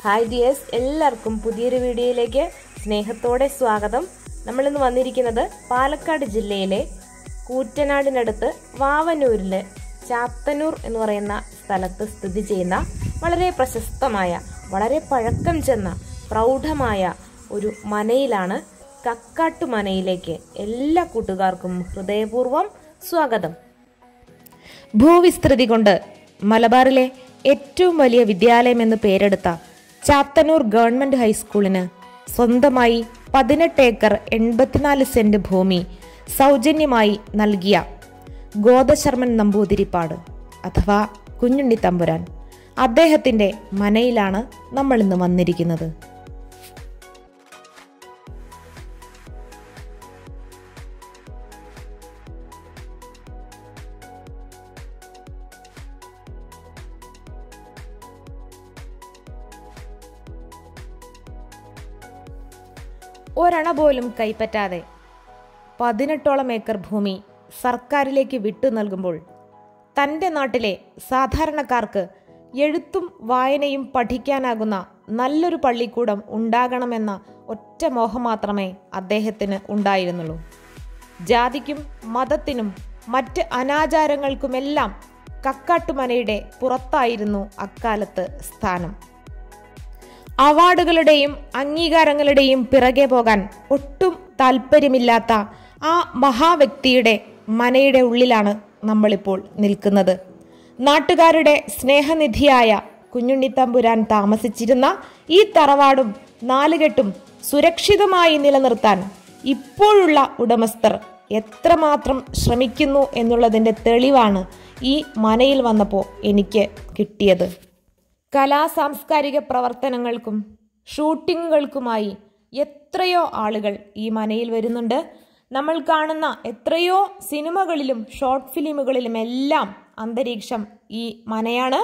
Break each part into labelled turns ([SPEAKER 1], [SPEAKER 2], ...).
[SPEAKER 1] Hi dears എല്ലാവർക്കും പുതിയൊരു വീഡിയോയിലേക്ക് സ്നേഹത്തോടെ സ്വാഗതം. നമ്മളിന്ന് വന്നിരിക്കുന്നത് പാലക്കാട് ജില്ലയിലെ കൂറ്റനാടിനടുത്ത് വാവനൂരിലെ ചാത്തന്നൂർ എന്ന് പറയുന്ന സ്ഥലത്ത് സ്ഥിതി ചെയ്യുന്ന വളരെ പ്രശസ്തമായ വളരെ പഴക്കം ചെന്ന പ്രൗഢമായ ഒരു മനയിലാണ് കക്കാട്ടു മനയിലേക്ക് എല്ലാ കൂട്ടുകാർക്കും ഹൃദയപൂർവം സ്വാഗതം. ഭൂവിസ്തൃതി കൊണ്ട് മലബാറിലെ ഏറ്റവും വലിയ വിദ്യാലയം എന്ന് പേരെടുത്ത ചാത്തന്നൂർ ഗവൺമെന്റ് ഹൈസ്കൂളിന് സ്വന്തമായി പതിനെട്ട് ഏക്കർ എൺപത്തിനാല് സെന്റ് ഭൂമി സൗജന്യമായി നൽകിയ ഗോദശർമ്മൻ നമ്പൂതിരിപ്പാട് അഥവാ കുഞ്ഞുണ്ണി തമ്പുരാൻ. അദ്ദേഹത്തിന്റെ മനയിലാണ് നമ്മൾ ഇന്ന് വന്നിരിക്കുന്നത്. പോലും കൈപ്പറ്റാതെ പതിനെട്ടോളം ഏക്കർ ഭൂമി സർക്കാരിലേക്ക് വിട്ടു നൽകുമ്പോൾ തന്റെ നാട്ടിലെ സാധാരണക്കാർക്ക് എഴുത്തും വായനയും പഠിക്കാനാകുന്ന നല്ലൊരു പള്ളിക്കൂടം ഉണ്ടാകണമെന്ന ഒറ്റ മോഹം മാത്രമേ അദ്ദേഹത്തിന് ഉണ്ടായിരുന്നുള്ളൂ. ജാതിക്കും മതത്തിനും മറ്റ് അനാചാരങ്ങൾക്കുമെല്ലാം കക്കാട്ടുമനയുടെ പുറത്തായിരുന്നു അക്കാലത്ത് സ്ഥാനം. അവാർഡുകളുടെയും അംഗീകാരങ്ങളുടെയും പിറകെ പോകാൻ ഒട്ടും താല്പര്യമില്ലാത്ത ആ മഹാവ്യക്തിയുടെ മനയുടെ ഉള്ളിലാണ് നമ്മളിപ്പോൾ നിൽക്കുന്നത്. നാട്ടുകാരുടെ സ്നേഹനിധിയായ കുഞ്ഞുണ്ണിത്തമ്പുരാൻ താമസിച്ചിരുന്ന ഈ തറവാടും നാലുകെട്ടും സുരക്ഷിതമായി നിലനിർത്താൻ ഇപ്പോഴുള്ള ഉടമസ്ഥർ എത്രമാത്രം ശ്രമിക്കുന്നു എന്നുള്ളതിന്റെ തെളിവാണ് ഈ മനയിൽ വന്നപ്പോൾ എനിക്ക് കിട്ടിയത്. കലാ സാംസ്കാരിക പ്രവർത്തനങ്ങൾക്കും ഷൂട്ടിങ്ങുകൾക്കുമായി എത്രയോ ആളുകൾ ഈ മനയിൽ വരുന്നുണ്ട്. നമ്മൾ കാണുന്ന എത്രയോ സിനിമകളിലും ഷോർട്ട് ഫിലിമുകളിലും എല്ലാം അന്തരീക്ഷം ഈ മനയാണ്.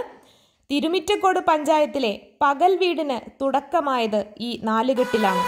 [SPEAKER 1] തിരുമിറ്റക്കോട് പഞ്ചായത്തിലെ പകൽ വീടിന് തുടക്കമായത് ഈ നാലുകെട്ടിലാണ്.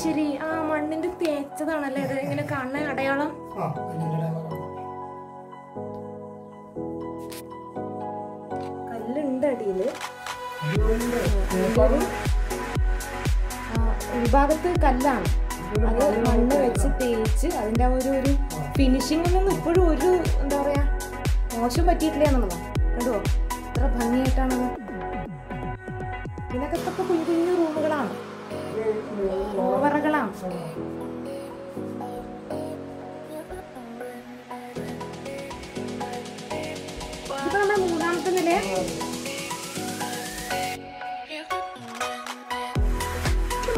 [SPEAKER 1] ശരി ആ മണ്ണിന്റെ തേച്ചതാണല്ലേ ഇത്? ഇങ്ങനെ കാണുന്ന അടയാളം. കല്ലുണ്ട് അടിയിൽ. ഉൾഭാഗത്ത് കല്ലാണ്. അത് മണ്ണ് വെച്ച് തേച്ച് അതിന്റെ ഒരു ഒരു ഫിനിഷിങ്ങിൽ നിന്ന് ഇപ്പോഴും ഒരു എന്താ പറയാ മോശം പറ്റിയിട്ടില്ല എന്നുള്ളതാ കണ്ടോ? ഇത്ര ഭംഗിയായിട്ടാണ് ഇതിനകത്തൊക്കെ കുഞ്ഞു കുഞ്ഞു ഓവറുകളാണ്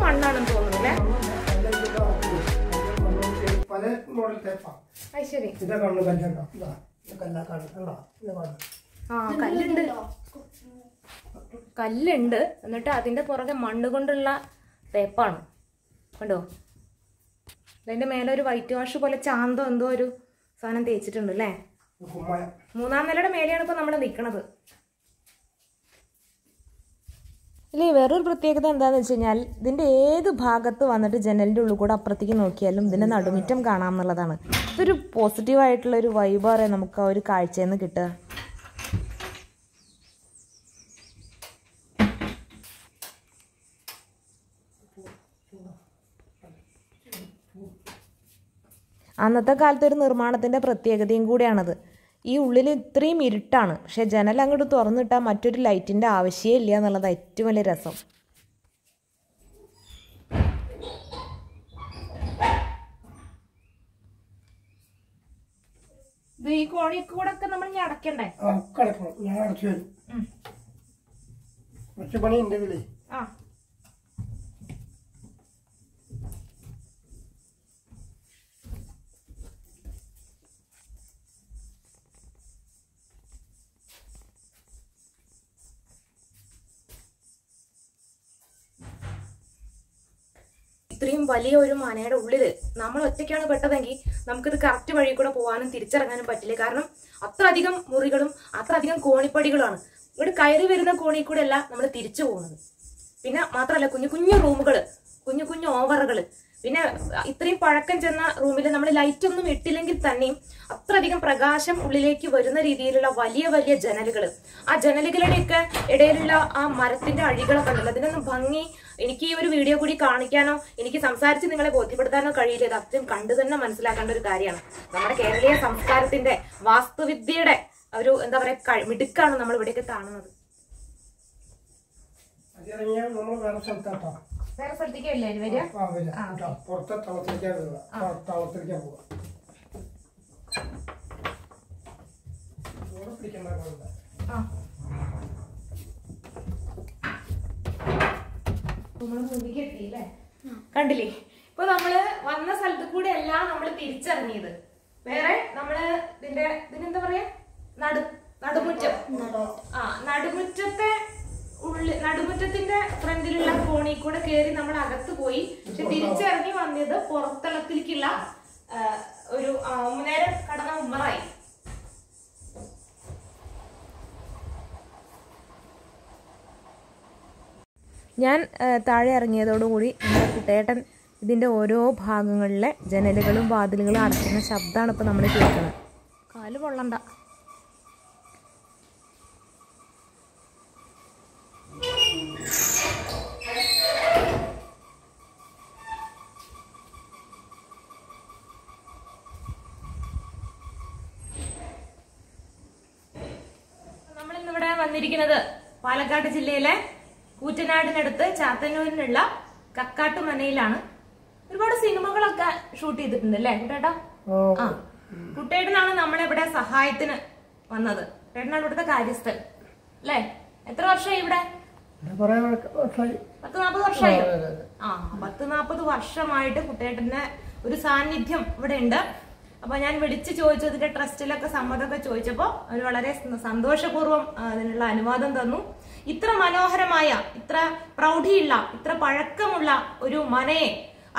[SPEAKER 1] മണ്ണാണെന്ന്
[SPEAKER 2] തോന്നുന്നില്ലേ മോഡൽ കല്ലുണ്ട്.
[SPEAKER 1] കല്ലുണ്ട്. എന്നിട്ട് അതിന്റെ പുറകെ മണ്ണ് കൊണ്ടുള്ള തേപ്പാണ് കണ്ടോ? അതിന്റെ മേലെ ഒരു വൈറ്റ് വാഷ് പോലെ ചാന്തോ എന്തോ ഒരു സാധനം തേച്ചിട്ടുണ്ട് അല്ലേ? മൂന്നാം നിലയുടെ മേലെയാണ് ഇപ്പൊ നമ്മൾ നിൽക്കുന്നത് ഇല്ലേ വേറൊരു പ്രത്യേകത എന്താണെന്ന് വെച്ച് കഴിഞ്ഞാൽ ഇതിന്റെ ഏത് ഭാഗത്ത് വന്നിട്ട് ജനലിന്റെ ഉള്ളിൽ കൂടെ അപ്പുറത്തേക്ക് നോക്കിയാലും ഇതിന്റെ നടുമുറ്റം കാണാം എന്നുള്ളതാണ്. ഇതൊരു പോസിറ്റീവായിട്ടുള്ളൊരു ആയിട്ടുള്ള വൈബ് പറയാം നമുക്ക് ആ ഒരു കാഴ്ചയിൽ നിന്ന് കിട്ടുക. അന്നത്തെ കാലത്ത് ഒരു നിർമ്മാണത്തിന്റെ പ്രത്യേകതയും കൂടിയാണത്. ഈ ഉള്ളിൽ ഇത്രയും ഇരുട്ടാണ്. പക്ഷേ ജനൽ അങ്ങോട്ട് തുറന്നിട്ടാൽ മറ്റൊരു ലൈറ്റിന്റെ ആവശ്യമേ ഇല്ല എന്നുള്ളത് ഏറ്റവും വലിയ രസം. ഈ കോഴിക്കൂടൊക്കെ നമ്മൾ ഇനി
[SPEAKER 2] കിടക്കണം ഞാൻ അടച്ചു വരും കുറച്ച് പണി ഉണ്ട് ഇതിലേ.
[SPEAKER 1] ആ. ഇത്രയും വലിയ ഒരു മനയുടെ ഉള്ളിൽ നമ്മൾ ഒറ്റയ്ക്കാണ് പെട്ടതെങ്കിൽ നമുക്കിത് കറക്റ്റ് വഴി കൂടെ പോകാനും തിരിച്ചിറങ്ങാനും പറ്റില്ല. കാരണം അത്ര അധികം മുറികളും അത്ര അധികം കോണിപ്പടികളുമാണ്. ഇവിടെ കയറി വരുന്ന കോണി കൂടെ അല്ല നമ്മൾ തിരിച്ചു പോകുന്നത്. പിന്നെ മാത്രമല്ല കുഞ്ഞു കുഞ്ഞു റൂമുകൾ കുഞ്ഞു കുഞ്ഞു ഓവറുകൾ പിന്നെ ഇത്രയും പഴക്കം ചെന്ന റൂമിൽ നമ്മൾ ലൈറ്റ് ഒന്നും ഇട്ടില്ലെങ്കിൽ തന്നെയും അത്രയധികം പ്രകാശം ഉള്ളിലേക്ക് വരുന്ന രീതിയിലുള്ള വലിയ വലിയ ജനലുകൾ ആ ജനലുകളുടെയൊക്കെ ഇടയിലുള്ള ആ മരത്തിന്റെ അഴികളൊക്കെ ഉണ്ടല്ലോ അതിനൊന്നും ഭംഗി എനിക്ക് ഈ ഒരു വീഡിയോ കൂടി കാണിക്കാനോ എനിക്ക് സംസാരിച്ച് നിങ്ങളെ ബോധ്യപ്പെടുത്താനോ കഴിയില്ല. ഇത് അത്രയും കണ്ടു തന്നെ മനസ്സിലാക്കേണ്ട ഒരു കാര്യമാണ്. നമ്മുടെ കേരളീയ സംസ്കാരത്തിന്റെ വാസ്തുവിദ്യയുടെ ഒരു എന്താ പറയുക മിടുക്കാണ് നമ്മൾ ഇവിടെയൊക്കെ കാണുന്നത്
[SPEAKER 2] നമ്മൾ വേറെ സ്ഥലത്താട്ടോ
[SPEAKER 1] വേറെ സ്ഥലത്തേക്കല്ലേ വരിക?
[SPEAKER 2] പുറത്തെ തളത്തിലേക്കാണ് പോവുക. പിടിക്കണ്ട.
[SPEAKER 1] ആ. കണ്ടില്ലേ? ഇപ്പൊ നമ്മൾ വന്ന സ്ഥലത്ത് കൂടെ അല്ല നമ്മൾ തിരിച്ചറിഞ്ഞത് വേറെ നമ്മൾ ഇതിന്റെ ഇതിനെന്താ പറയാ? നടു നടുമുറ്റം. ആ നടുമുറ്റത്തെ ഉള്ളിൽ നടുമുറ്റത്തിന്റെ ഫ്രണ്ടിലുള്ള കോണി കൂടെ കയറി നമ്മൾ അകത്ത് പോയി. പക്ഷെ തിരിച്ചിറങ്ങി വന്നത് പുറത്തളത്തിലേക്കുള്ള ഒരു നേരെ കടന്ന ഉമ്മറായി. ഞാൻ താഴെ ഇറങ്ങിയതോടുകൂടി നമ്മുടെ കുട്ടേട്ടൻ ഇതിന്റെ ഓരോ ഭാഗങ്ങളിലെ ജനലുകളും വാതിലുകളും അടയ്ക്കുന്ന ശബ്ദമാണ് ഇപ്പോൾ നമ്മൾ കേൾക്കുന്നത്. കാൽ പൊള്ളണ്ട നമ്മൾ ഇന്നിവിടെ വന്നിരിക്കുന്നത് പാലക്കാട് ജില്ലയിലെ കൂറ്റനാടിനടുത്ത് ചാത്തന്നൂരിനുള്ള കക്കാട്ടുമനയിലാണ്. ഒരുപാട് സിനിമകളൊക്കെ ഷൂട്ട് ചെയ്തിട്ടുണ്ട് അല്ലേ കുട്ടേട്ടാ? ആ. കുട്ടേട്ടനാണ് നമ്മളിവിടെ സഹായത്തിന് വന്നത്. കുട്ടേട്ടനാണ് ഇവിടുത്തെ കാര്യസ്ഥൻ. അല്ലേ? എത്ര വർഷമായി ഇവിടെ? പത്ത് നാപ്പത് വർഷമായി. ആ പത്ത് നാപ്പത് വർഷമായിട്ട് കുട്ടേട്ടന്റെ ഒരു സാന്നിധ്യം ഇവിടെ ഉണ്ട് അപ്പൊ ഞാൻ വിളിച്ച് ചോദിച്ചു അതിന്റെ ട്രസ്റ്റിലൊക്കെ സമ്മതമൊക്കെ ചോദിച്ചപ്പോ അവർ വളരെ സന്തോഷപൂർവം അതിനുള്ള അനുവാദം തന്നു. ഇത്ര മനോഹരമായ ഇത്ര പ്രൗഢിയുള്ള ഇത്ര പഴക്കമുള്ള ഒരു മനയെ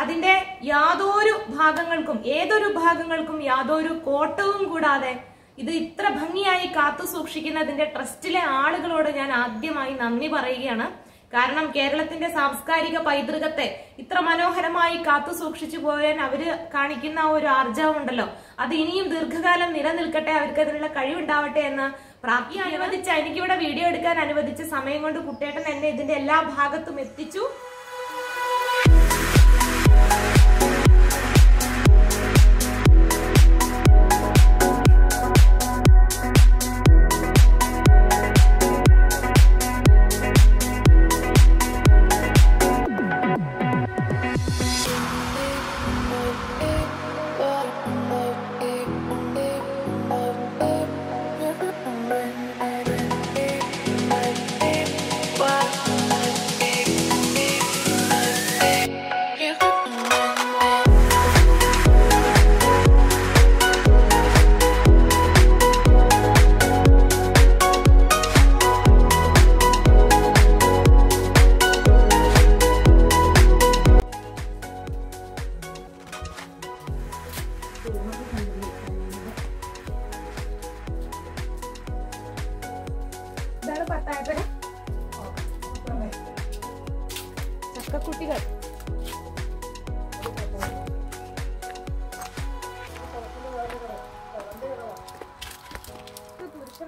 [SPEAKER 1] അതിന്റെ യാതൊരു ഭാഗങ്ങൾക്കും ഏതൊരു ഭാഗങ്ങൾക്കും യാതൊരു കോട്ടവും കൂടാതെ ഇത് ഇത്ര ഭംഗിയായി കാത്തു സൂക്ഷിക്കുന്ന അതിന്റെ ട്രസ്റ്റിലെ ആളുകളോട് ഞാൻ ആദ്യമായി നന്ദി പറയുകയാണ്. കാരണം കേരളത്തിന്റെ സാംസ്കാരിക പൈതൃകത്തെ ഇത്ര മനോഹരമായി കാത്തു സൂക്ഷിച്ചു പോയാൻ അവർ കാണിക്കുന്ന ഒരു ആർജവം ഉണ്ടല്ലോ അത് ഇനിയും ദീർഘകാലം നിലനിൽക്കട്ടെ അവർക്ക് അതിനുള്ള കഴിവുണ്ടാവട്ടെ എന്ന് പ്രാപ്തി അനുവദിച്ച എനിക്കിവിടെ വീഡിയോ എടുക്കാൻ അനുവദിച്ച സമയം കൊണ്ട് കുട്ടേട്ടൻ എന്നെ ഇതിന്റെ എല്ലാ ഭാഗത്തും എത്തിച്ചു.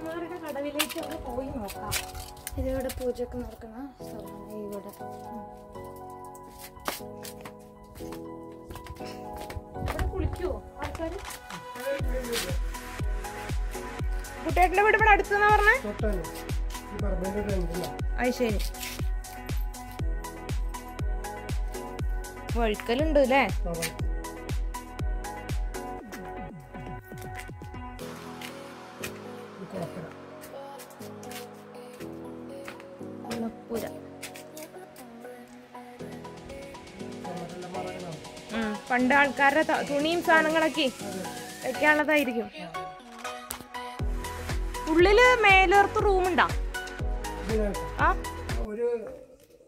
[SPEAKER 1] കാലവിലേക്ക് ഒന്ന് പോയി നോക്കാം.
[SPEAKER 3] ഇതിവിടെ പൂജക്ക് നടക്കുന്ന സ്ഥലമാണ് ഇവിടെ.
[SPEAKER 1] ഇവിടെ കുളിക്കുവോ വീട് ഇവിടെ അടുത്തെന്നാ പറഞ്ഞേ? അത് ശരി. വഴുക്കലുണ്ട് അല്ലേ? പണ്ട് ആൾക്കാരുടെ തുണിയും സാധനങ്ങളൊക്കെ വെക്കാനുള്ളതായിരിക്കും ഉള്ളിൽ മേലോർത്ത് റൂമുണ്ടാ? ആ?
[SPEAKER 2] ഒരു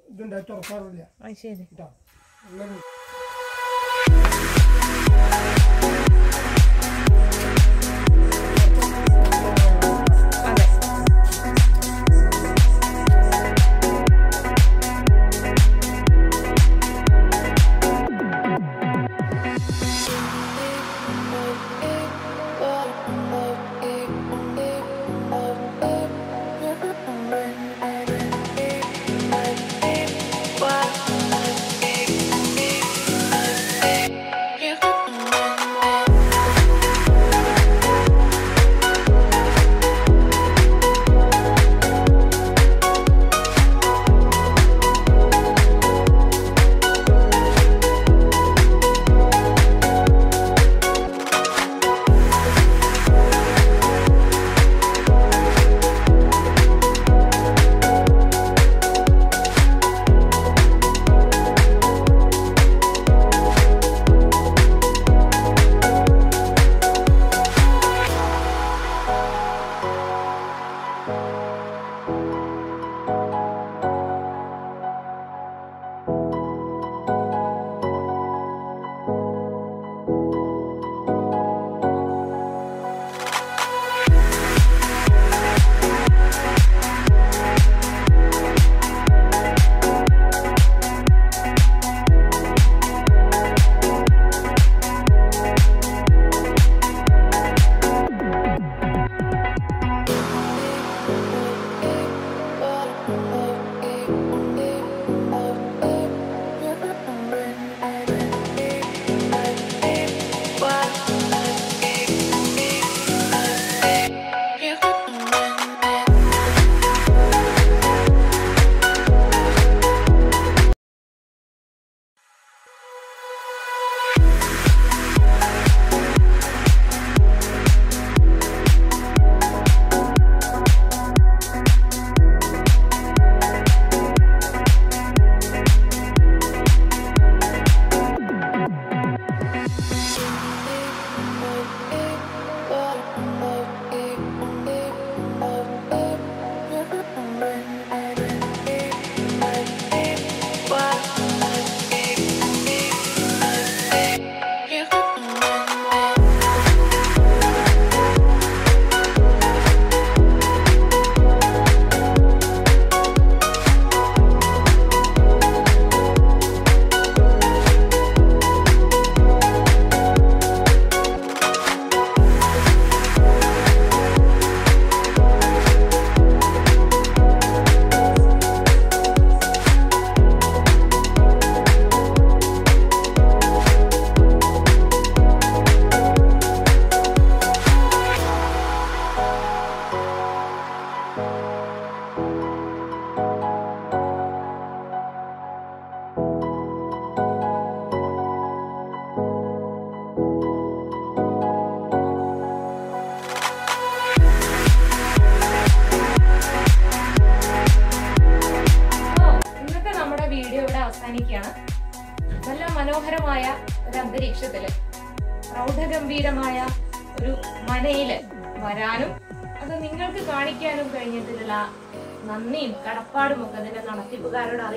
[SPEAKER 2] ഇതുണ്ടായി തുറക്കാറില്ല.
[SPEAKER 1] ശരി.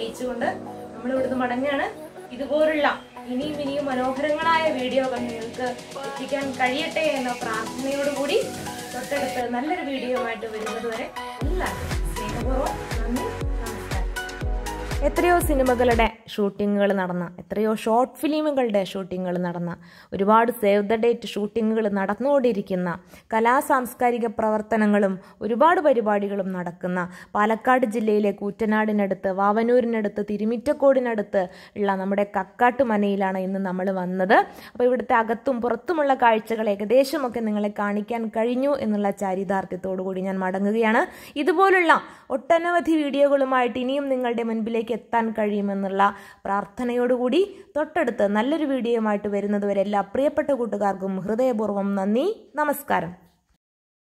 [SPEAKER 1] അറിയിച്ചുകൊണ്ട് നമ്മൾ ഇവിടുന്ന് മടങ്ങാണ്. ഇതുപോലുള്ള ഇനിയും ഇനിയും മനോഹരങ്ങളായ വീഡിയോകൾ നിങ്ങൾക്ക് എത്തിക്കാൻ കഴിയട്ടെ എന്ന പ്രാർത്ഥനയോടുകൂടി തൊട്ടടുത്ത് നല്ലൊരു വീഡിയോയുമായിട്ട് വരുന്നത് വരെ എല്ലാവർക്കും സ്നേഹപൂർവം നന്ദി നമസ്കാരം. എത്രയോ സിനിമകളുടെ ഷൂട്ടിങ്ങുകൾ നടന്ന എത്രയോ ഷോർട്ട് ഫിലിമുകളുടെ ഷൂട്ടിങ്ങുകൾ നടന്ന ഒരുപാട് സേവ് ദ ഡേറ്റ് ഷൂട്ടിങ്ങുകൾ നടന്നുകൊണ്ടിരിക്കുന്ന കലാ സാംസ്കാരിക പ്രവർത്തനങ്ങളും ഒരുപാട് പരിപാടികളും നടക്കുന്ന പാലക്കാട് ജില്ലയിലെ കൂറ്റനാടിനടുത്ത് വാവനൂരിനടുത്ത് തിരുമിറ്റക്കോടിനടുത്ത് ഉള്ള നമ്മുടെ കക്കാട്ട് മനയിലാണ് ഇന്ന് നമ്മൾ വന്നത്. അപ്പോൾ ഇവിടുത്തെ അകത്തും പുറത്തുമുള്ള കാഴ്ചകൾ ഏകദേശമൊക്കെ നിങ്ങളെ കാണിക്കാൻ കഴിഞ്ഞു എന്നുള്ള ചാരിതാർത്ഥ്യത്തോടു കൂടി ഞാൻ മടങ്ങുകയാണ്. ഇതുപോലുള്ള ഒട്ടനവധി വീഡിയോകളുമായിട്ട് ഇനിയും നിങ്ങളുടെ മുൻപിലേക്ക് എത്താൻ കഴിയുമെന്നുള്ള പ്രാർത്ഥനയോടുകൂടി തൊട്ടടുത്ത് നല്ലൊരു വീഡിയോയുമായിട്ട് വരുന്നതുവരെ എല്ലാ പ്രിയപ്പെട്ട കൂട്ടുകാർക്കും ഹൃദയപൂർവം നന്ദി. നമസ്കാരം.